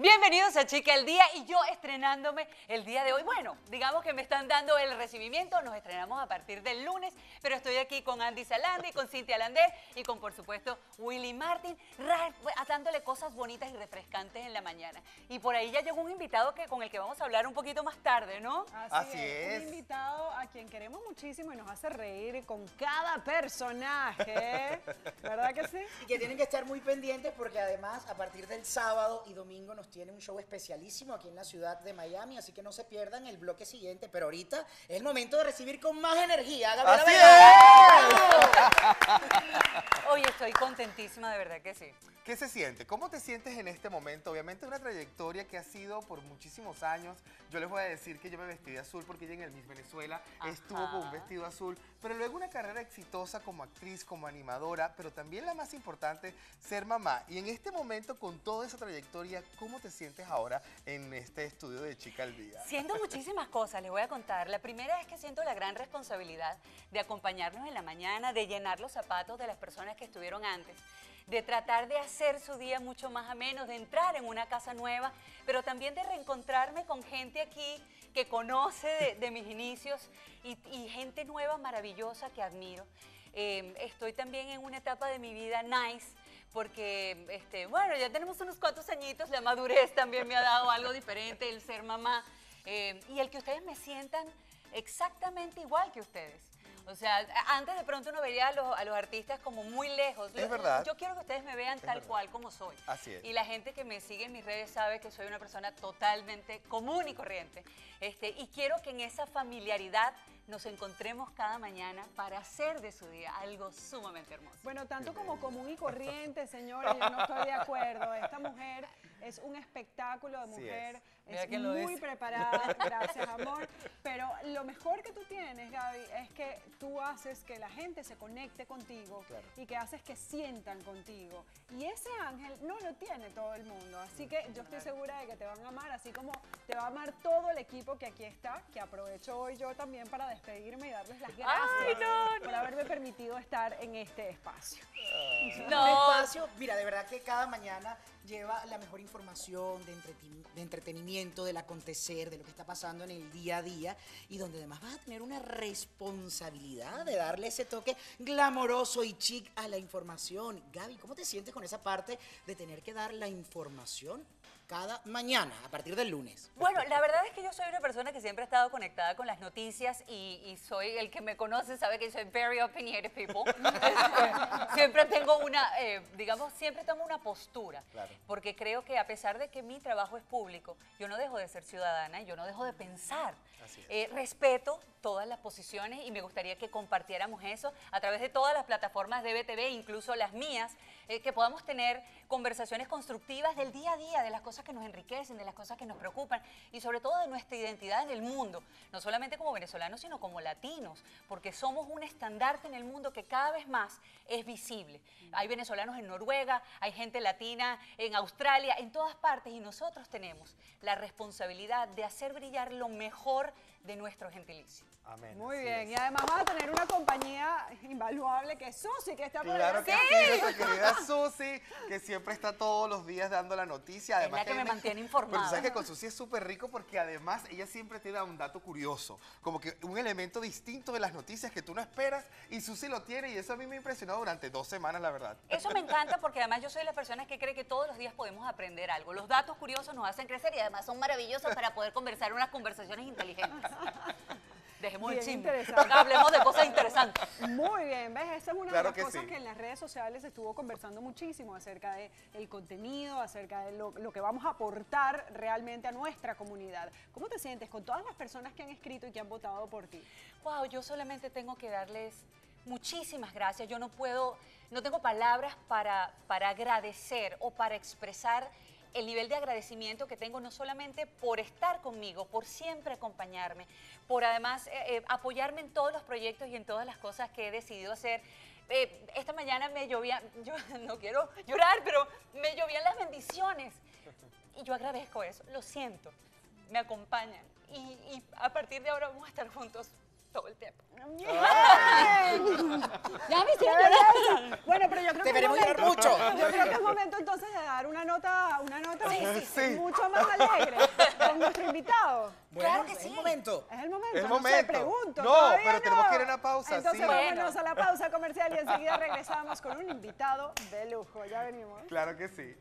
Bienvenidos a Chica el Día y yo estrenándome el día de hoy. Bueno, digamos que me están dando el recibimiento, nos estrenamos a partir del lunes, pero estoy aquí con Andy Salandi, con Cintia Lander y con, por supuesto, Willy Martin, dándole cosas bonitas y refrescantes en la mañana. Y por ahí ya llegó un invitado que, con el que vamos a hablar un poquito más tarde, ¿no? Así, es. Un invitado a quien queremos muchísimo y nos hace reír con cada personaje. ¿Verdad que sí? Y que tienen que estar muy pendientes porque además a partir del sábado y domingo nos tiene un show especialísimo aquí en la ciudad de Miami, así que no se pierdan el bloque siguiente. Pero ahorita es el momento de recibir con más energía. ¡Así Hoy estoy contentísima, de verdad que sí. ¿Qué se siente? ¿Cómo te sientes en este momento? Obviamente una trayectoria que ha sido por muchísimos años. Yo les voy a decir que yo me vestí de azul porque ella en el Miss Venezuela estuvo con un vestido azul, pero luego una carrera exitosa como actriz, como animadora, pero también la más importante, ser mamá. Y en este momento, con toda esa trayectoria, ¿cómo te sientes ahora en este estudio de Chica al Día? Siento muchísimas cosas, les voy a contar. La primera es que siento la gran responsabilidad de acompañarnos en la mañana, de llenar los zapatos de las personas que estuvieron antes de tratar de hacer su día mucho más ameno, de entrar en una casa nueva, pero también de reencontrarme con gente aquí que conoce de, mis inicios y, gente nueva, maravillosa que admiro. Em, estoy también en una etapa de mi vida nice, porque, este, bueno, ya tenemos unos cuantos añitos, la madurez también me ha dado algo diferente, el ser mamá, em, y el que ustedes me sientan exactamente igual que ustedes. O sea, antes de pronto uno veía a los, a los artistas como muy lejos. Es verdad. Yo quiero que ustedes me vean tal cual como soy. Así es. Y la gente que me sigue en mis redes sabe que soy una persona totalmente común y corriente. Este, y quiero que en esa familiaridad nos encontremos cada mañana para hacer de su día algo sumamente hermoso. Bueno, tanto como común y corriente, señores, yo no estoy de acuerdo. Esta mujer es un espectáculo de mujer, es, muy preparada, gracias amor, pero lo mejor que tú tienes, Gaby, es que tú haces que la gente se conecte contigo y que haces que sientan contigo. Y ese ángel no lo tiene todo el mundo, así que yo estoy segura de que te van a amar, así como te va a amar todo el equipo que aquí está, que aprovecho hoy yo también para despedirme y darles las gracias por haberme permitido estar en este espacio. No. Un espacio, mira, de verdad que cada mañana lleva la mejor información de, entretenimiento, del acontecer, de lo que está pasando en el día a día y donde además vas a tener una responsabilidad de darle ese toque glamoroso y chic a la información. Gaby, ¿cómo te sientes con esa parte de tener que dar la información cada mañana, a partir del lunes. Bueno, la verdad es que yo soy una persona que siempre ha estado conectada con las noticias y, soy, el que me conoce sabe que soy very opinionated people. siempre tengo una, eh, digamos, siempre tomo una postura. Porque creo que a pesar de que mi trabajo es público, yo no dejo de ser ciudadana y yo no dejo de pensar. Eh, respeto todas las posiciones y me gustaría que compartiéramos eso a través de todas las plataformas de BTV, incluso las mías, eh, que podamos tener conversaciones constructivas del día a día, de las cosas que nos enriquecen, de las cosas que nos preocupan y sobre todo de nuestra identidad en el mundo, no solamente como venezolanos, sino como latinos, porque somos un estandarte en el mundo que cada vez más es visible. Hay venezolanos en Noruega, hay gente latina en Australia, en todas partes y nosotros tenemos la responsabilidad de hacer brillar lo mejor de nuestro gentilicio. Amén. Muy bien, y además vas a tener una compañía invaluable que es Susi, que está por Claro que sí, nuestra querida Susi, que siempre está todos los días dando la noticia. Además es la que, me mantiene informada. Pero sabes que con Susi es súper rico porque además ella siempre te da un dato curioso, como que un elemento distinto de las noticias que tú no esperas y Susi lo tiene y eso a mí me ha impresionado durante dos semanas, la verdad. Eso me encanta porque además yo soy la persona que cree que todos los días podemos aprender algo. Los datos curiosos nos hacen crecer y además son maravillosos para poder conversar unas conversaciones inteligentes. Dejemos el chisme. Hablemos de cosas interesantes. Muy bien, ¿ves? Esa es una de las cosas que en las redes sociales estuvo conversando muchísimo acerca del el contenido, acerca de lo, lo, que vamos a aportar realmente a nuestra comunidad. ¿Cómo te sientes con todas las personas que han escrito y que han votado por ti? Wow, yo solamente tengo que darles muchísimas gracias. Yo no puedo, no tengo palabras para, para agradecer o para expresar el nivel de agradecimiento que tengo no solamente por estar conmigo, por siempre acompañarme, por además eh, eh, apoyarme en todos los proyectos y en todas las cosas que he decidido hacer. Eh, esta mañana me llovía, yo no quiero llorar, pero me llovían las bendiciones. Y yo agradezco eso, lo siento, me acompañan. Y, y a partir de ahora vamos a estar juntos todo el tiempo. Bueno, pero yo creo Te que es veremos llorar momento- mucho. Yo creo que es momento entonces de dar una nota, una nota sí. mucho más alegre con nuestro invitado. Bueno, Claro que es sí. el momento. Es el momento. Es el no pregunto. No, todavía pero tenemos que ir a una pausa, Entonces sí. vámonos Bueno. a la pausa comercial y enseguida regresamos con un invitado de lujo. Ya venimos. Claro que sí.